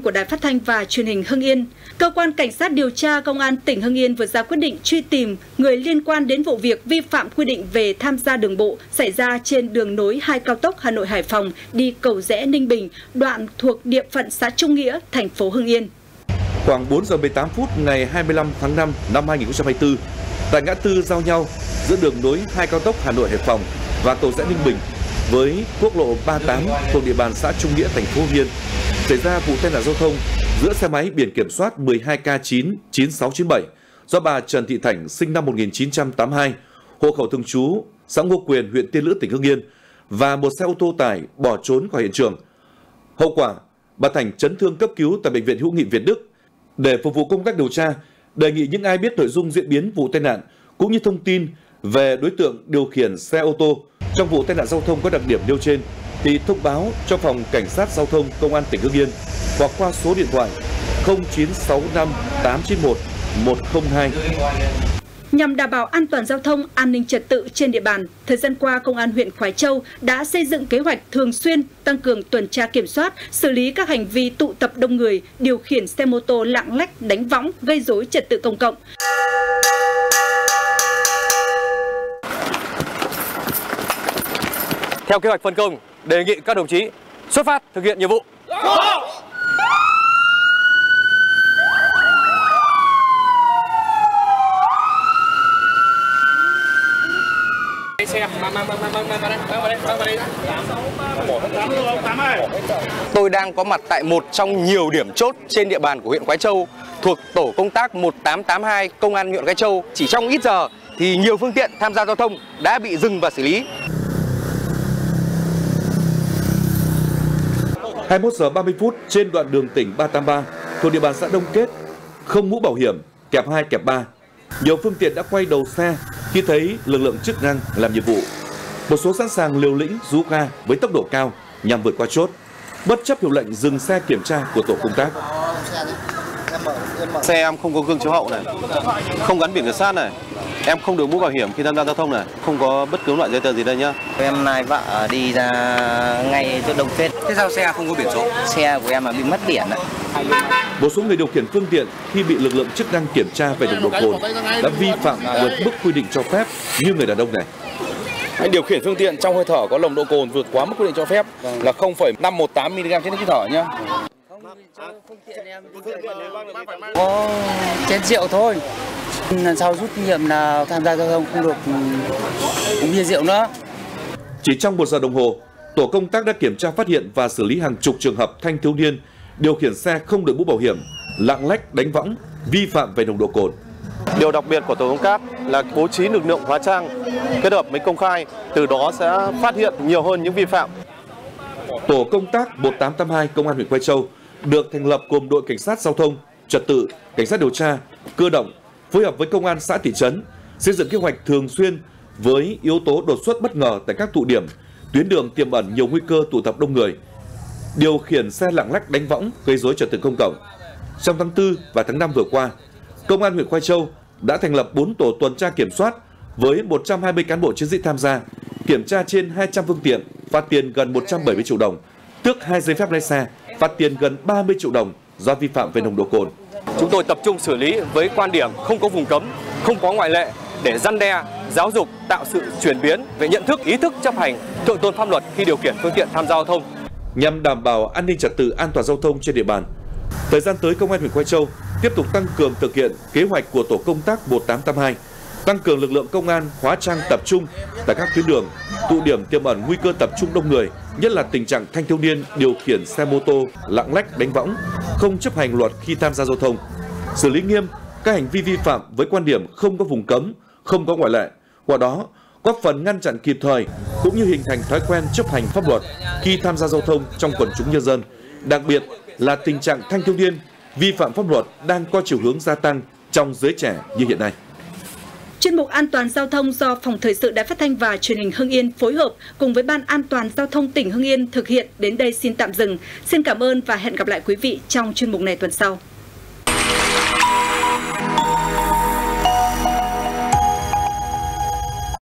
của Đài Phát thanh và Truyền hình Hưng Yên, cơ quan cảnh sát điều tra công an tỉnh Hưng Yên vừa ra quyết định truy tìm người liên quan đến vụ việc vi phạm quy định về tham gia đường bộ xảy ra trên đường nối hai cao tốc Hà Nội Hải Phòng đi cầu rẽ Ninh Bình, đoạn thuộc địa phận xã Trung Nghĩa, thành phố Hưng Yên. Khoảng 4 giờ 18 phút ngày 25 tháng 5 năm 2024, tại ngã tư giao nhau giữa đường nối hai cao tốc Hà Nội Hải Phòng và cầu rẽ Ninh Bình với quốc lộ 38 thuộc địa bàn xã Trung Nghĩa, thành phố Hưng Yên, xảy ra vụ tai nạn giao thông giữa xe máy biển kiểm soát 12K99697 do bà Trần Thị Thảnh sinh năm 1982, hộ khẩu thường trú xã Ngô Quyền, huyện Tiên Lữ, tỉnh Hưng Yên và một xe ô tô tải bỏ trốn khỏi hiện trường. Hậu quả, bà Thành chấn thương cấp cứu tại bệnh viện hữu nghị Việt Đức. Để phục vụ công tác điều tra, đề nghị những ai biết nội dung diễn biến vụ tai nạn cũng như thông tin về đối tượng điều khiển xe ô tô trong vụ tai nạn giao thông có đặc điểm nêu trên thì thông báo cho phòng cảnh sát giao thông công an tỉnh Hưng Yên hoặc qua số điện thoại 0965 891 102. Nhằm đảm bảo an toàn giao thông, an ninh trật tự trên địa bàn, thời gian qua Công an huyện Khói Châu đã xây dựng kế hoạch thường xuyên tăng cường tuần tra kiểm soát, xử lý các hành vi tụ tập đông người, điều khiển xe mô tô lạng lách, đánh võng, gây rối trật tự công cộng. Theo kế hoạch phân công, đề nghị các đồng chí xuất phát thực hiện nhiệm vụ. Tôi đang có mặt tại một trong nhiều điểm chốt trên địa bàn của huyện Quái Châu thuộc tổ công tác 1882 công an huyện Quái Châu. Chỉ trong ít giờ thì nhiều phương tiện tham gia giao thông đã bị dừng và xử lý. 21 giờ 30 phút trên đoạn đường tỉnh 383 thuộc địa bàn xã Đông Kết, không mũ bảo hiểm, kẹp 2 kẹp 3. Nhiều phương tiện đã quay đầu xe khi thấy lực lượng chức năng làm nhiệm vụ. Một số sẵn sàng liều lĩnh rú ga với tốc độ cao nhằm vượt qua chốt, bất chấp hiệu lệnh dừng xe kiểm tra của tổ công tác. Xe em không có gương chiếu hậu này, không gắn biển kiểm soát này, em không được mũ bảo hiểm khi tham gia giao thông này, không có bất cứ loại giấy tờ gì đây nhá. Em nay vợ đi ra ngay chỗ Đông Phết. Thế sao xe không có biển số? Xe của em là bị mất biển ạ. Một số người điều khiển phương tiện khi bị lực lượng chức năng kiểm tra về nồng độ cồn đã vi phạm vượt mức quy định cho phép như người đàn ông này. Anh điều khiển phương tiện trong hơi thở có nồng độ cồn vượt quá mức quy định cho phép là 0,518 mg trên lít khí thở nhá. Có chén rượu thôi. Lần sau rút kinh nghiệm là tham gia giao thông không được uống bia rượu nữa. Chỉ trong một giờ đồng hồ, tổ công tác đã kiểm tra phát hiện và xử lý hàng chục trường hợp thanh thiếu niên điều khiển xe không đội mũ bảo hiểm, lạng lách đánh võng, vi phạm về nồng độ cồn. Điều đặc biệt của tổ công tác là bố trí lực lượng hóa trang kết hợp với công khai, từ đó sẽ phát hiện nhiều hơn những vi phạm. Tổ công tác 1882 Công an huyện Quai Châu được thành lập gồm đội cảnh sát giao thông, trật tự, cảnh sát điều tra, cơ động, phối hợp với công an xã thị trấn, xây dựng kế hoạch thường xuyên với yếu tố đột xuất bất ngờ tại các tụ điểm, tuyến đường tiềm ẩn nhiều nguy cơ tụ tập đông người, điều khiển xe lạng lách đánh võng gây rối trật tự công cộng. Trong tháng 4 và tháng 5 vừa qua, Công an huyện Khoai Châu đã thành lập 4 tổ tuần tra kiểm soát với 120 cán bộ chiến sĩ tham gia, kiểm tra trên 200 phương tiện, phạt tiền gần 170 triệu đồng, tước hai giấy phép lái xe, phạt tiền gần 30 triệu đồng do vi phạm về nồng độ cồn. Chúng tôi tập trung xử lý với quan điểm không có vùng cấm, không có ngoại lệ để răn đe, giáo dục, tạo sự chuyển biến về nhận thức, ý thức chấp hành thượng tôn pháp luật khi điều khiển phương tiện tham gia giao thông. Nhằm đảm bảo an ninh trật tự an toàn giao thông trên địa bàn, thời gian tới Công an huyện Quai Châu tiếp tục tăng cường thực hiện kế hoạch của tổ công tác 1882, tăng cường lực lượng công an hóa trang tập trung tại các tuyến đường, tụ điểm tiềm ẩn nguy cơ tập trung đông người, nhất là tình trạng thanh thiếu niên điều khiển xe mô tô lạng lách đánh võng, không chấp hành luật khi tham gia giao thông, xử lý nghiêm các hành vi vi phạm với quan điểm không có vùng cấm, không có ngoại lệ. Qua đó, góp phần ngăn chặn kịp thời cũng như hình thành thói quen chấp hành pháp luật khi tham gia giao thông trong quần chúng nhân dân. Đặc biệt là tình trạng thanh thiếu niên vi phạm pháp luật đang có chiều hướng gia tăng trong giới trẻ như hiện nay. Chuyên mục An toàn giao thông do Phòng Thời sự Đài Phát thanh và Truyền hình Hưng Yên phối hợp cùng với Ban An toàn giao thông tỉnh Hưng Yên thực hiện đến đây xin tạm dừng. Xin cảm ơn và hẹn gặp lại quý vị trong chuyên mục này tuần sau.